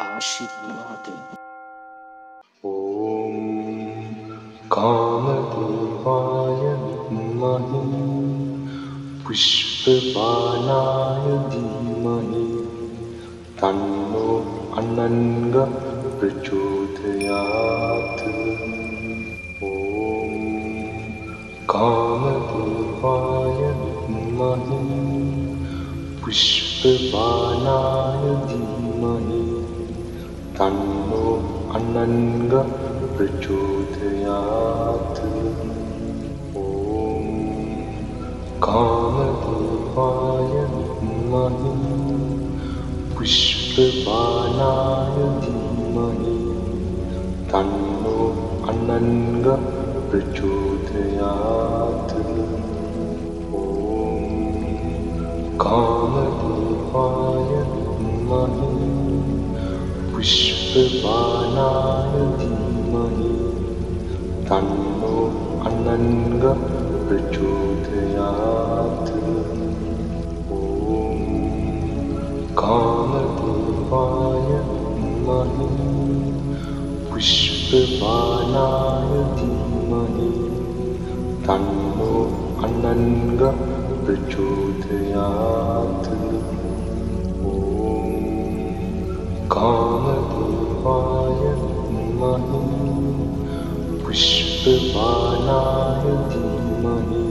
आशीर्वाद। ॐ कामदेवाय विद्महे पुष्पबाणाय धीमहि तन्नो अनङ्ग प्रचोदयात्। ॐ पुष्पबाणाय धीमहि अनङ्ग प्रचोदयात्। ॐ कामदेवाय विद्महे पुष्पबाणाय धीमहि। तन्नो अनङ्ग प्रचोदयात्। ॐ कामदेवाय विद्महे पुष्पबाणाय धीमहि तन्नो अनङ्ग प्रचोदयात्। ॐ कामदेवाय विद्महे पुष्पबाणाय धीमहि तन्नो अनङ्ग प्रचोदयात् पुष्पबाणाय धीमहि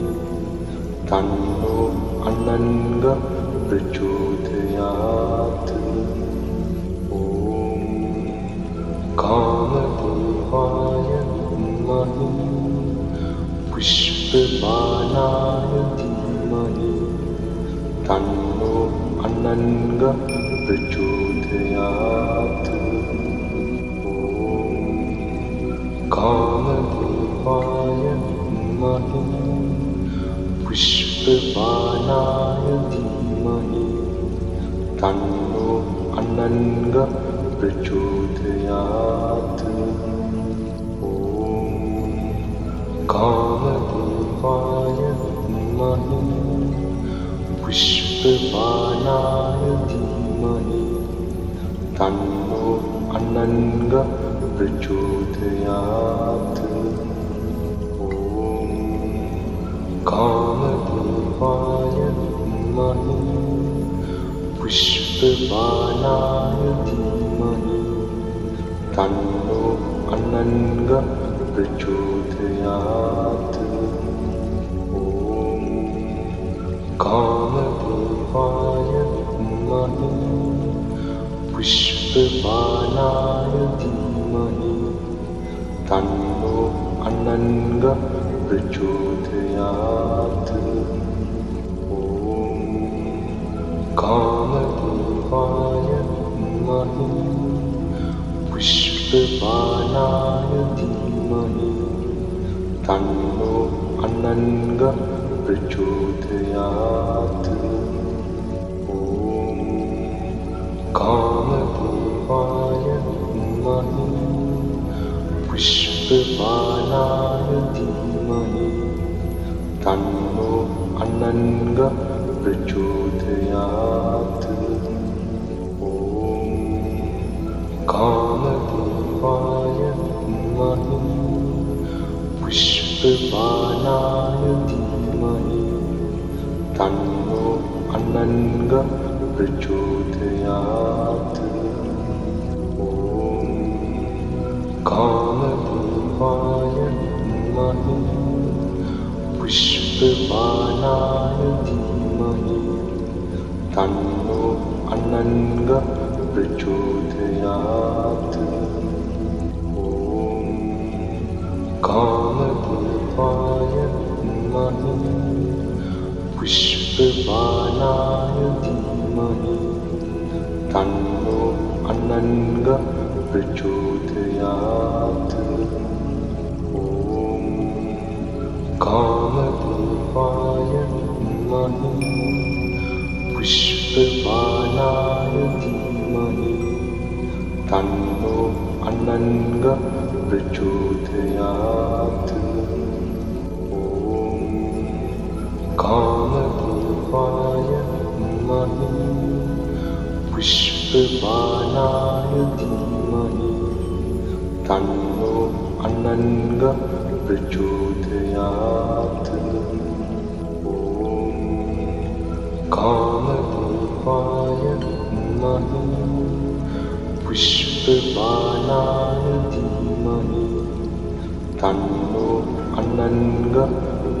तन्नो अनङ्ग प्रचोदयात्। ॐ कामदेवाय विद्महे पुष्पबाणाय धीमहि तन्नो अनङ्ग प्रचोदयात् कामदेवाय विद्महे पुष्पबाणाय धीमहि। तन्नो अनङ्ग प्रचोदयात्। ॐ कामदेवाय विद्महे पुष्पबाणाय धीमहि। तन्नो अनङ्ग प्रचोदयात् विद्महे पुष्पबाणाय धीमहि तन्नो अनङ्ग प्रचोदयात् ॐ कामदेवाय विद्महे पुष्पबाणाय धीमहि तन्नो अनङ्ग प्रचोदयात् ॐ कामदेवाय विद्महे पुष्पबाणाय धीमहि। तन्नो अनङ्ग प्रचोदयात्। ॐ कामदेवाय विद्महे पुष्पबाणाय धीमहि तन्नो अनङ्ग प्रचोदयात् ॐ धीमहि तन्नो अनङ्ग प्रचोदयात् ॐ कामदेवाय पुष्पबाणाय धीमहि तन्नो अनङ्ग प्रचोदयात् ॐ कामदेवाय विद्महे पुष्पबाणाय धीमहि तन्नो अनङ्ग प्रचोदयात् कामदेवाय विद्महे पुष्पबाणाय धीमहि तन्नो अनङ्ग प्रचोदयात् ॐ कामदेवाय विद्महे पुष्प पुष्पबाणाय धीमहि तन्नो अनङ्ग तन्नो अनङ्ग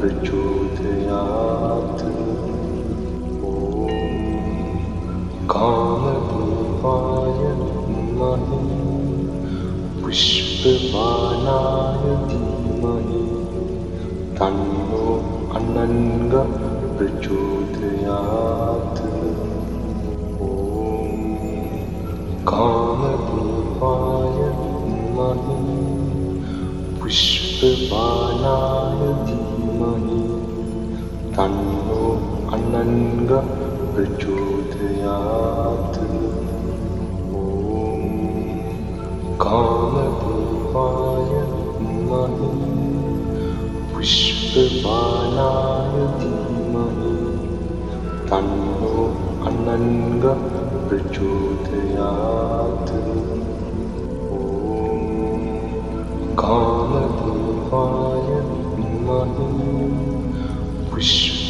प्रचोदयात् ॐ कामरूपाय धीमहि पुष्पबाणाय धीमहि तन्नो अनङ्ग प्रचोदयात् ॐ कामरूपाय पुष्पबाणाय धीमहि तन्नो अनङ्ग प्रचोदयात्। ॐ कामरूपाय धीमहि पुष्पबाणाय धीमहि तन्नो अनङ्ग प्रचोदयात्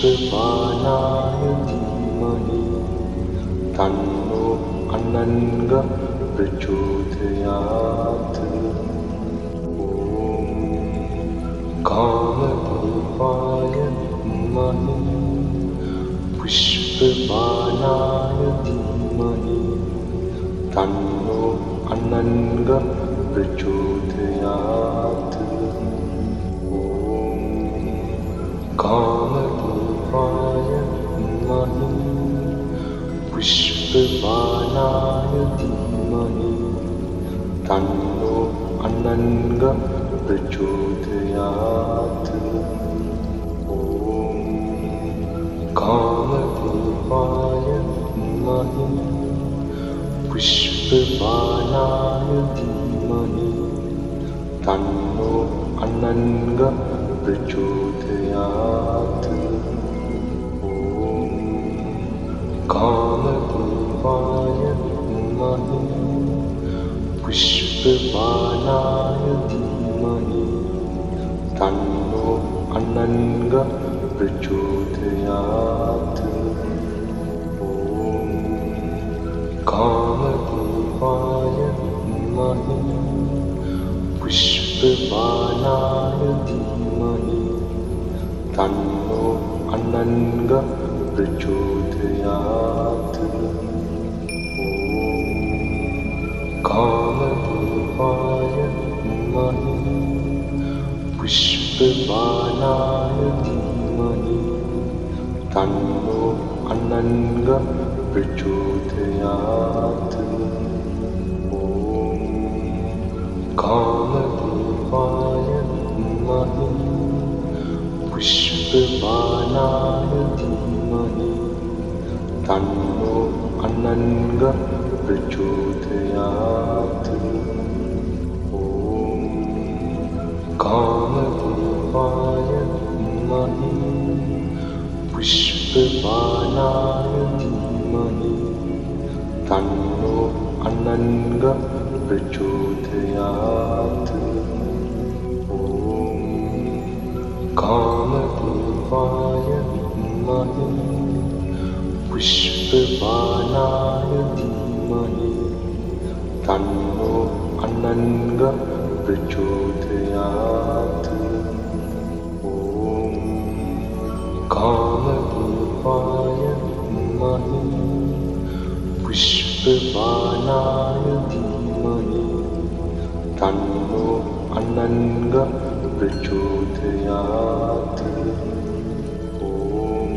पुष्पबाणाय धीमहि तन्नो अनङ्ग प्रचोदयात् ॐ कामरूपाय धीमहि तन्नो अनङ्ग प्रचोदयात् ॐ कामरूपाय पुष्पबाणाय धीमहि। तन्नो अनङ्ग प्रचोदयात्। ॐ कामरूपाय धीमहि। पुष्पबाणाय धीमहि। तन्नो अनङ्ग प्रचोदयात्। ॐ कामरूपाय पुष्पबाणाय धीमहि तन्नो अनङ्ग प्रचोदयात् ॐ कामरूपाय धीमहि पुष्पबाणाय धीमहि तन्नो अनङ्ग प्रचोदयात् कामरूपाय धीमहि पुष्पबाणाय धीमहि तन्नो अनङ्ग प्रचोदयात् ॐ कामरूपाय धीमहि पुष्पबाणाय धीमहि तन्नो अनङ्ग तन्नो अनङ्ग प्रचोदयात् ॐ कामरूपाय धीमहि पुष्पबाणाय धीमहि तन्नो अनङ्ग प्रचोदयात् पुष्पबाणाय धीमहि तन्नो अनङ्ग प्रचोदयात् ॐ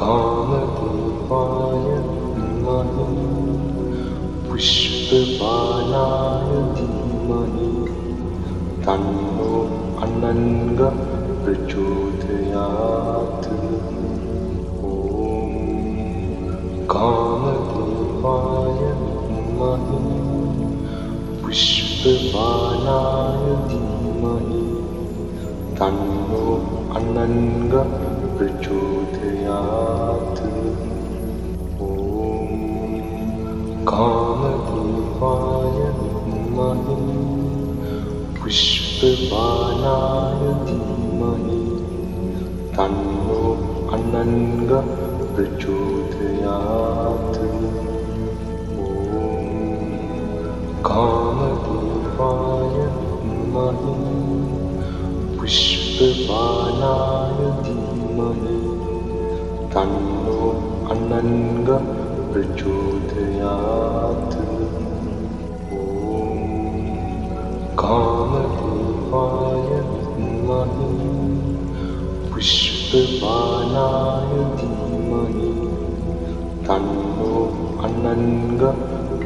कामरूपाय धीमहि पुष्पबाणाय धीमहि तन्नो अनङ्ग प्रचोदयात् पुष्पबाणाय धीमहि तन्नो अनङ्ग प्रचोदयात् ॐ कामदेवाय विद्महे पुष्पबाणाय धीमहि तन्नो अनङ्ग प्रचोदयात् ॐ पुष्पबाणाय धीमहि। तन्नो अनङ्ग प्रचोदयात्। ॐ पुष्पबाणाय धीमहि। तन्नो अनङ्ग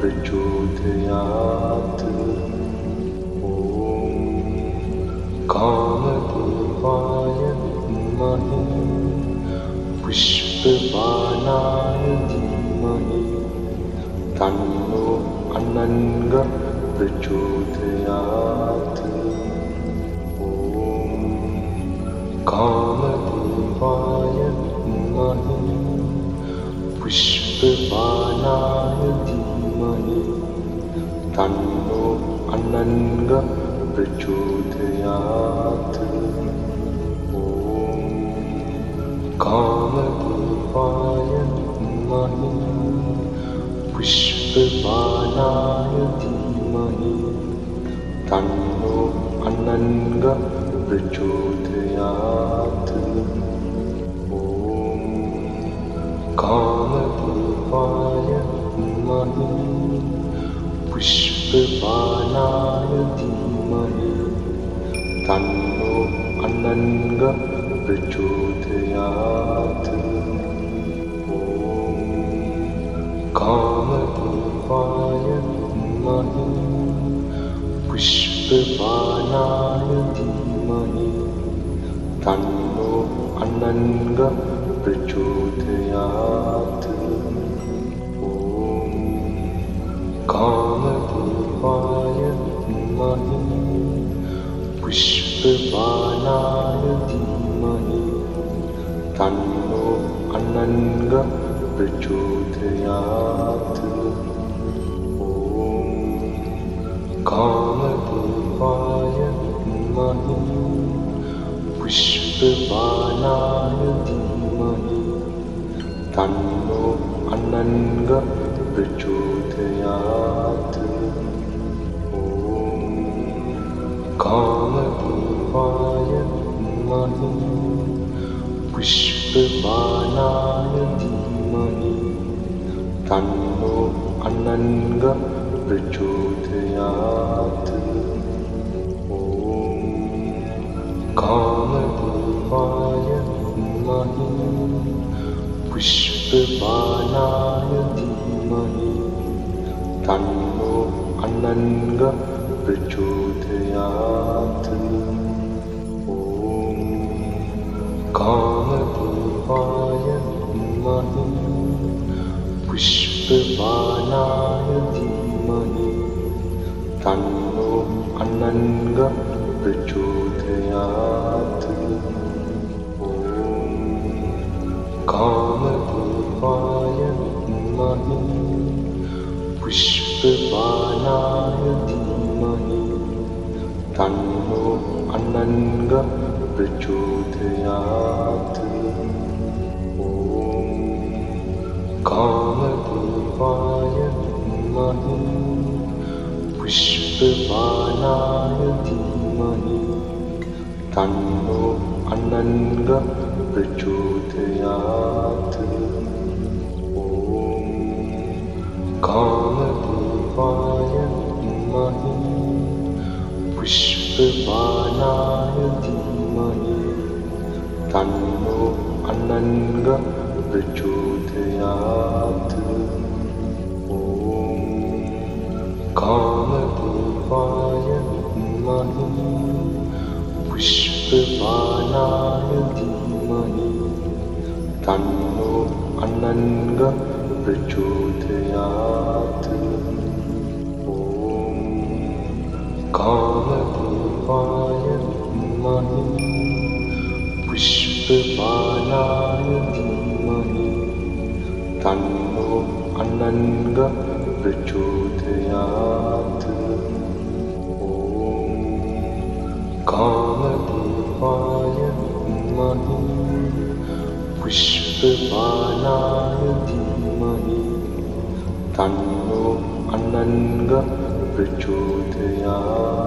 प्रचोदयात् कामदेवाय विद्महे पुष्पबाणाय धीमहि तन्नो अनङ्ग प्रचोदयात्। ॐ कामदेवाय विद्महे पुष्पबाणाय धीमहि तन्नो अनङ्ग प्रचोदयात् ॐ कामदेवाय विद्महे पुष्पबाणाय धीमहि। तन्नो अनङ्ग प्रचोदयात्। ॐ कामदेवाय विद्महे पुष्पबाणाय प्रचोदयात्। ॐ कामदेवाय विद्महे पुष्पबाणाय धीमहि। तन्नो अनङ्ग प्रचोदयात्। ॐ कामदेवाय विद्महे तन्नो अनङ्ग प्रचोदयात् विद्महे पुष्पबाणाय धीमहि तन्नो अनङ्ग प्रचोदयात् कामदेवाय विद्महे पुष्पबाणाय धीमहि। तन्नो अनङ्ग प्रचोदयात्। ॐ कामदेवाय विद्महे पुष्पबाणाय धीमहि। तन्नो अनङ्ग प्रचोदयात् पुष्पबाणाय धीमहि तन्नो अनङ्ग प्रचोदयात् ॐ कामदेवाय विद्महे पुष्पबाणाय धीमहि तन्नो अनङ्ग प्रचोदयात् कामदेवाय विद्महे पुष्पबाणाय धीमहि तन्नो अनङ्ग प्रचोदयात् कामदेवाय विद्महे पुष्पबाणाय धीमहि तन्नो अनङ्ग पुष्पबाणाय धीमहि तन्नो अनङ्ग प्रचोदयात्। ॐ कामदेवाय विद्महे पुष्पबाणाय धीमहि तन्नो अनङ्ग प्रचोदयात्। ॐ पुष्पबालाय धीमहि तन्नो अनङ्गः प्रचोदयात्